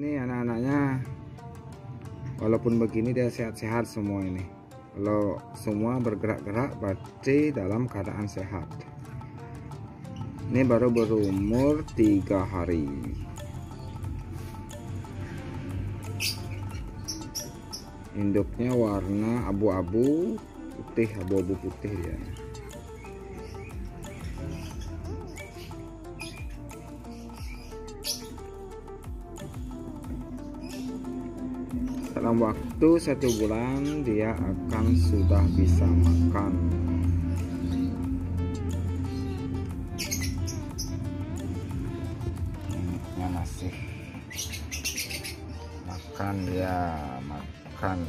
ini anak-anaknya walaupun begini dia sehat-sehat semua ini. Kalau semua bergerak-gerak berarti dalam keadaan sehat. Ini baru berumur tiga hari. Induknya warna abu-abu putih abu-abu putih ya dalam waktu satu bulan dia akan sudah bisa makan. Ini masih makan ya makan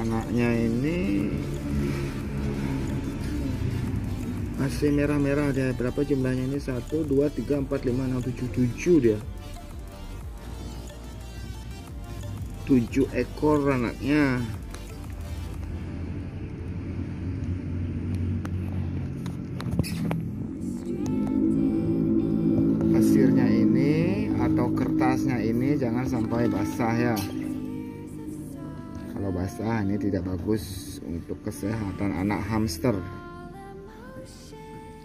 anak-anaknya ini masih merah-merah. Dia berapa jumlahnya ini? 1 2 3 4 5 6 7 7 dia. 7 ekor anaknya. Pasirnya ini atau kertasnya ini jangan sampai basah ya kalau basah ini tidak bagus untuk kesehatan anak hamster.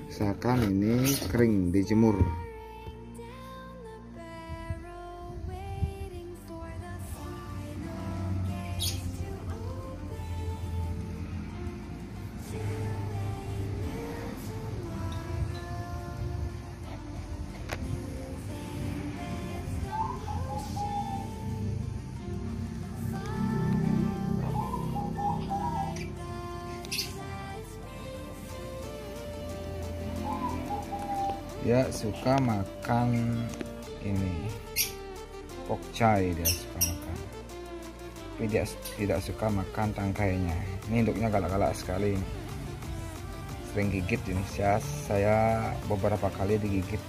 Misalkan ini kering dijemur dia suka makan ini pokcai dia suka makan. Tapi dia tidak suka makan tangkainya. Ini induknya galak-galak sekali sering gigit ini. Saya, saya beberapa kali digigit.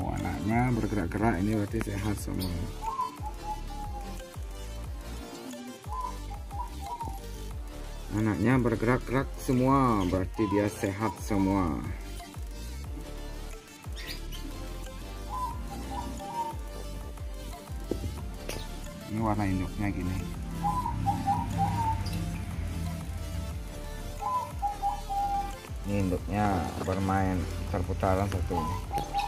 Oh anaknya bergerak-gerak. Ini berarti sehat semua anaknya bergerak-gerak semua berarti dia sehat semua. Ini warna induknya gini. Ini induknya bermain perputaran satu. ini